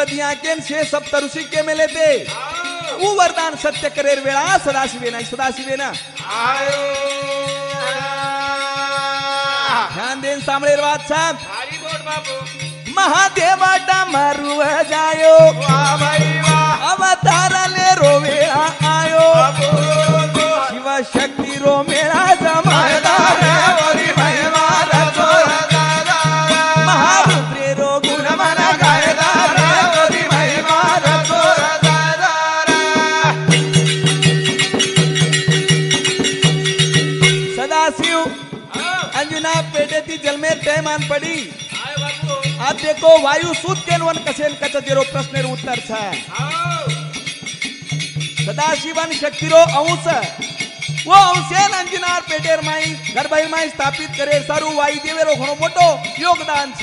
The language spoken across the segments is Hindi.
ऋषि के मिले थे वो वरदान सत्य करेर वेळा सदाशिवे नाही सदाशिवे ना। आयो। ध्यान देन सामळेर वाद साहेब भारी बोट महादेवा डामरू जायो। वाह भाई वाह। अवताराले रो वेळा आयो। शिव शक्ती रो मेळा जमादार मान पड़ी। आप देखो वायु सूत के कसेन कच जेरो प्रश्न उत्तर सदाशिवन शक्ति रो अंश। वो अंशेन अंजनार पेटेर माई गर्भाई माई स्थापित करे। सारू वायु देवेरो घणो मोटो योगदान छ।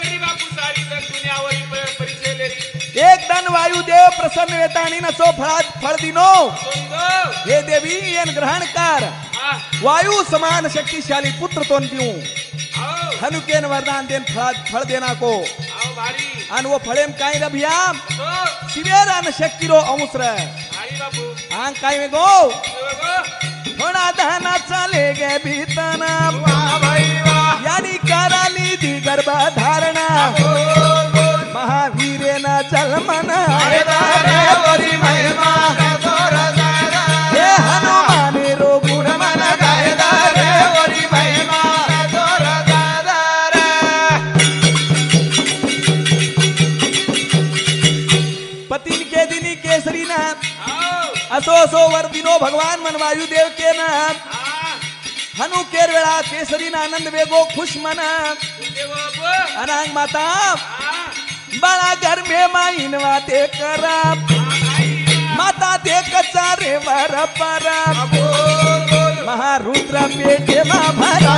वायु देव प्रसन्न वेताणी नसो फळा फळ दिनो हे देवी येन ग्रहण कर वायु समान शक्तिशाली पुत्र तो आओ। हनुकेन वरदान देन फळ फळ देना को। अन वो फळेम काय रभियाम तो। शिवेर अन शक्ति रो अंश रे भारी बापू आंग काय में गो। थोडा दहना चले गए वाह यानी कराली दी गर्भधारणा। बोल बोल महावीरे ना चल मन गायदा रे महिमा हे हनुमाने रो गुण मन रे महिमा पतिन के दिनी केसरी ना आओ। असो असो वर दिनो भगवान मन वायु देव के ना आ हनु केर वेळा केसरी आनंद वेगो खुश मन अनांग माता। बड़ा घर में माइनवा दे कर माता देख कचारे वर पर महारुद्र पेटे मा भरा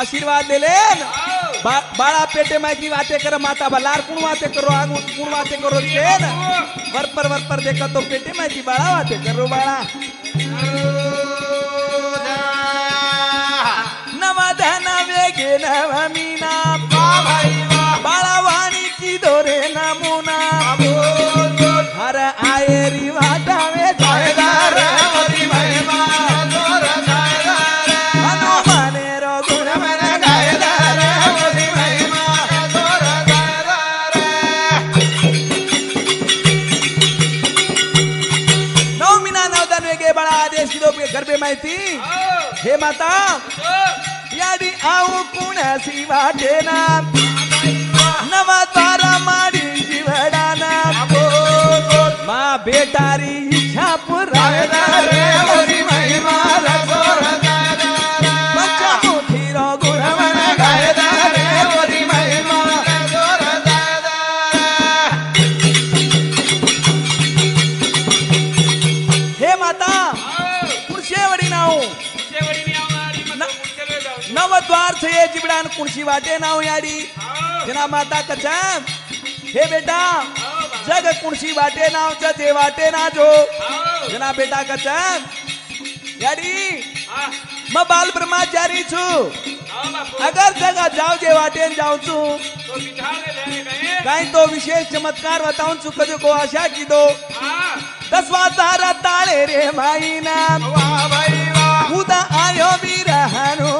आशीर्वाद दे ले। बा- बाळा पेटे माहिती बातें कर, माता बलार कुण बातें करो, आग कुण बातें करो छेन वर पर वर पर देखा तो पेटे माहिती बाड़ा बातें करो, बाड़ा। नवा धना वेगे नव मीना बाळा माता। याडी आऊ कुणासी वाटेना नवा द्वारा माडी जीवडाना मा बेटारी इच्छा पुरायना पंचमुखी कुणशी वाटे नाव याडी जना माता कचम हे बेटा जग कुणशी वाटे नाव च जे वाटे ना जो। जना बेटा कचम याडी मैं बाल ब्रह्मचारी छु। अगर जगह जाओ जे वाटेन जाऊँ छु। काही तो विशेष चमत्कार बताऊँ छु कजो को आशा की दो। दसवा तारा ताळे रे माईना उदा आयो वीर हनुमान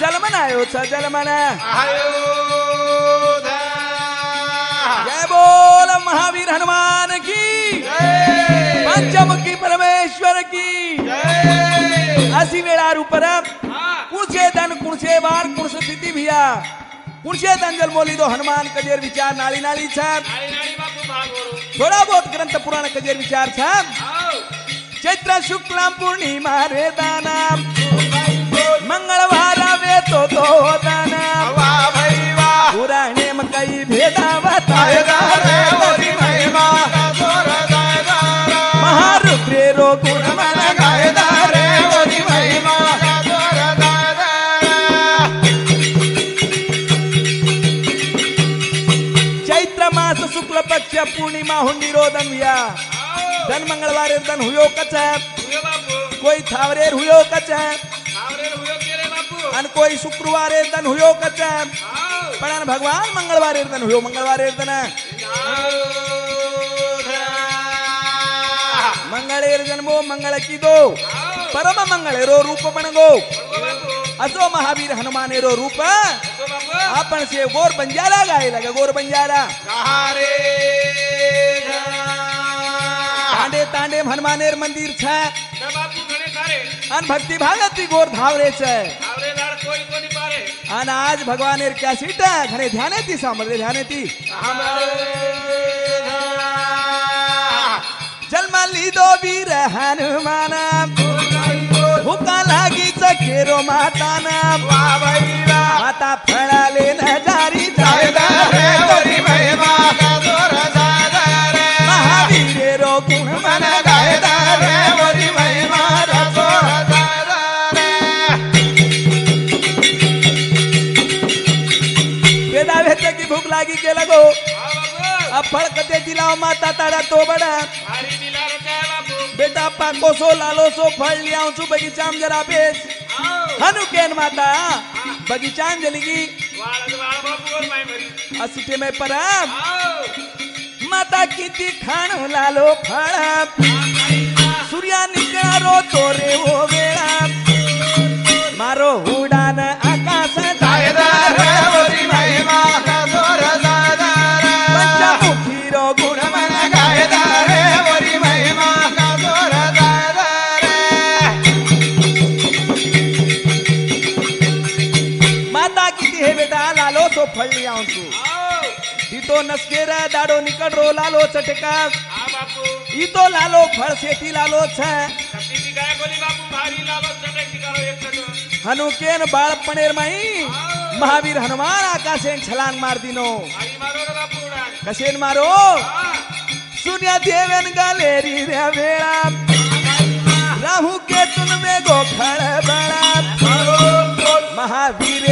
जलमन। आयो जलमन जय बोल महावीर हनुमान की। पंचमुखी परमेश्वर की। वेळा रूपरम हाँ। कुणसे धन कुणसे बार कुणस स्थिती भिया कुणसे धन जल मोली दो हनुमान कजेर विचार नाली नाली छम नारी नारी बापू भाग बोरो थोड़ा बहुत ग्रंथ तो तो दानाम वा भाई वा पुराणे मकई भेदावता तायदार वरी महिमा ज़ोर दायदार महारुद्रे रो गुण मन महिमा चैत्र मास शुक्ल पक्ष पूर्णिमा हुंडी रो दन विया आओ। धन हुयो कोई थावरेर हुयो कच आवरे हुयो आणि कोई शुक्रवार दन हुयो कच आओ पण आणि भगवान मंगळवारे दन हुयो मंगळवारे दन। मंगळेर जन्मो मंगळ की दो आओ परम मंगळेरो रूप बनगो। बोलो बापू असो महावीर हनुमानेरो रूप। बोलो बापू आपण से गोर बंजारा गाय लगा गोर बंजारा। तांडे तांडे हनुमानेर मंदिर छ। ना बापू घणे सारे। आणि भक्ती भागती गोर धावरे छ। आणि आज भगवानेर क्या सीट घणे ध्याने ती सांभळे ध्याने ती। जन्म लिदो वीर हनुमान। हुका लागीच केरो माताना माता फळाले न जारी महावीर रो गुण मन। दिलाव माता ताड़ा तो बड़ा बेटा पाको सो लालो सो फळ लियाऊं छु बगीचाम जरा बेस आओ हनु केन माता जलिगी और माय मरी असुटे में आओ माता किती खाण लालो फळ सूर्या निकळा रो तो रे ओ वेळा मारो उडान छ। कती ती गाय बोली बापू भारी लालो चटक दिकारो एक चटक। हनुकेन बाळपणेर माई महावीर हनुमान आकाशेन छलांग मार दिनो। रे कशेन मारो। हाँ। सुन्या देवेन गालेरी रे वेळा। राहू के तुन में गो खळबळा महावीरे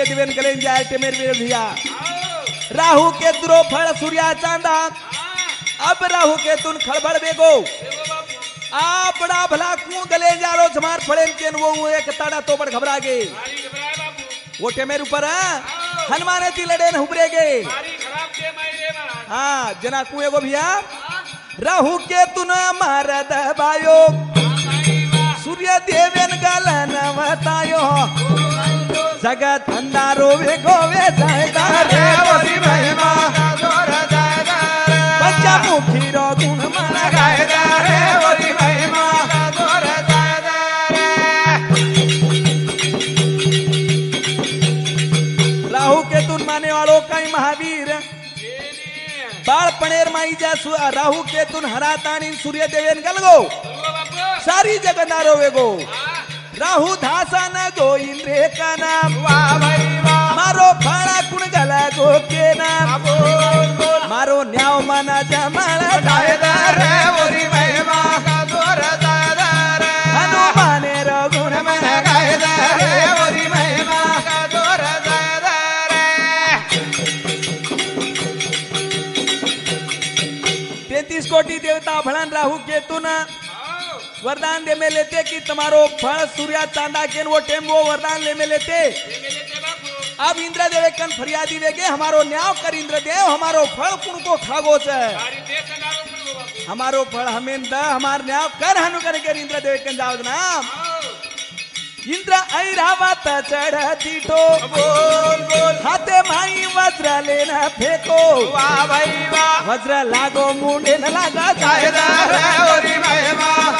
सूर्य दिवेन गलेन जाय टेमेर वीर भिया राहू के द्रो फळ सूर्या चांदा। हाँ अब राहू के तुन खळबळ बेगो। देखो बापू आ बड़ा भला क्यों गले जा रो जमार फड़ेन केन वो एक ताड़ा तो बड़ घबरा गे भारी घबराए वो टेमेर ऊपर हनुमान ती लड़े न हुबरे गे भारी खराब के माई रे महाराज हाँ जना कुएँ गो भैया। हाँ राहू के तुन मार दबायो सूर्य देवेन गलन बतायो। जगत अंधारो वे गोवे जायदारे पंचमुखी रो गुण मन राहू के तुन माने वालों कई महावीर। पणेर माई जा सु- राहु केतुन हराताणी सूर्य देवेन गलगो। बोलो बापू। सारी जगनारो ರಾಹು ದಾಸನ ಗೋಯಿಲ್ರೇ ಕನ ಮಾರೋ ಫಳ ಕುಣಗಲ ಗೋಕೇನ ಮಾರೋ ನ್ಯಾವ್ ಮನ ಜಮಳ ಹನುಮಾನೇ ರಘುಣ ಮನ ಗಾಯದ कोटी देवता भड़न राहु केतु न वरदान देमे लेते कि तुम्हारो फल सूर्या चांदा के वो टेम वो वरदान लेमे लेते। अब इंद्र देव कन फरियादी लेके हमारो न्याय कर इंद्र देव हमारो फल को खागो से हमारो फल हमें द हमार न्याय कर हनु कर के इंद्र देव कन जाओ ना इंद्र ऐरावत रावत चढ़ती बोल बोल हाथे माई वज्र लेना फेको। वाह भाई वाह। वज्र लागो मुंडे न लागा जायदा रे ओरी महिमा।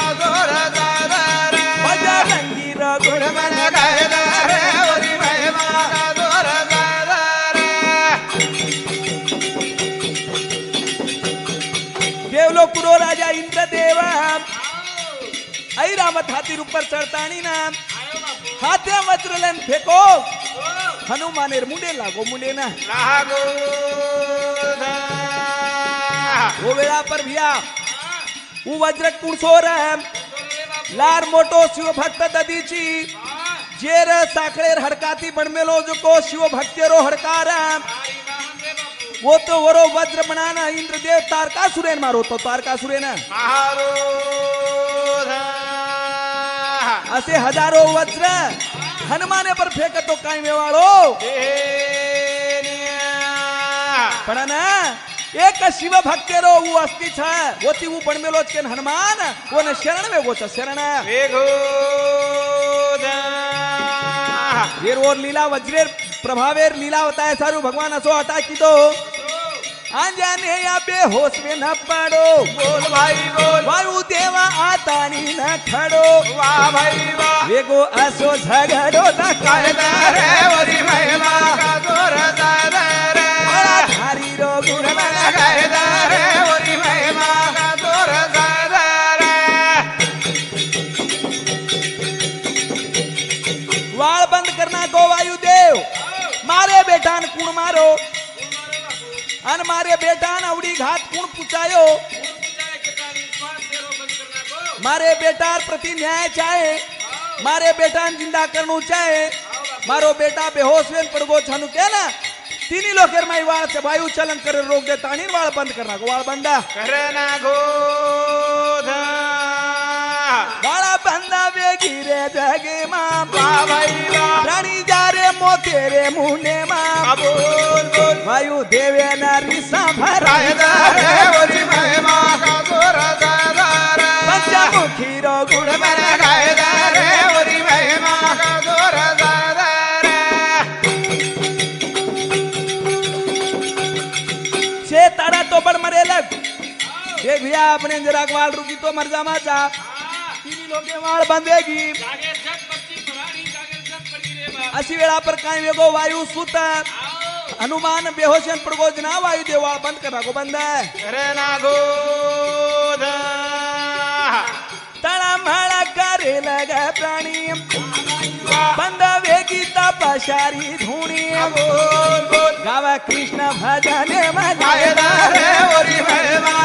ऐरावत हाथी ऊपर चढ़तानी नाम आयो बापू हाथे वज्र लेन फेंको ओ हनुमाने मुंडे लागो मुंडे ना લાગો वो वेळा पर भैया हाँ वो वज्र कुणसोर बोलो रे बापू लार मोटो शिव भक्त ददीची हाँ जेर साखळेर हडकाती बनमेलो जो को शिव भक्तेरो हडकार सारी वाहन रे बापू वो तो वरो वज्र बनाना इंद्रदेव तारकासुरेन मारो तो तारकासुरेन મારો असे हजारो वज्र हनुमाने पर फेकतो काय मेवाळो पण ना, एक शिव भक्तेरो वो अस्ति छ वो ती वो बनमेलो केन हनुमान वो न शरण में छ शरण. वीर और लीला, वज्रेर प्रभावेर लीला होता है सारू, भगवान असो हटा ಅಂಜಾನೆ ಅಬೆ में न पड़ो। बोल भाई बोल। वायु देवा आता नी न खड़ो। वाह भाई वाह। वेगो असो झगड़ो न कहता रे वरी महिमा कागोर तोर दार रे बड़ा हरी रो गुण मन कहता रे वरी महिमा का तोर रे वाल बंद करना गो वायु देव मारे बेटा न कुण मारो। अन मारे बेटान अवड़ी घात कुण पुचायो पूछा के तारी श्वास से रो बंद करना को मारे बेटार प्रति न्याय चाहे मारे बेटान जिंदा करनु चाहे मारो बेटा बेहोश वेन पड़गो छनु के ना तीनी लोकेर माई वाळ से वायु चलन करे रोक दे ताणी वाळ बंद करना को वाळ बंदा કરના ગોધ वाळा बंदा वेगी रे जगे माम વાહ ભાઈ વાહ राणी तेरे मुने मा बोल बोल। वायु देवे नारी पंचमुखी रो गुण मन गाय रे ओरी महिमा का गोरा तारा तो पण मरेलक देख भिया अपने जरा वाळ रुकी तो मर जा माझा तिन्ही लोके अशी वेळा पर काय वेगो वायु सुत। हनुमान बेहोशन पड़गो जना वायु देवा बंद कर नागो बंद। अरे नागो तळमळ करे लगे प्राणी। बंद वेगी तपशारी धूनी गावा कृष्ण भजन मज़ा रे ओरी महिमा।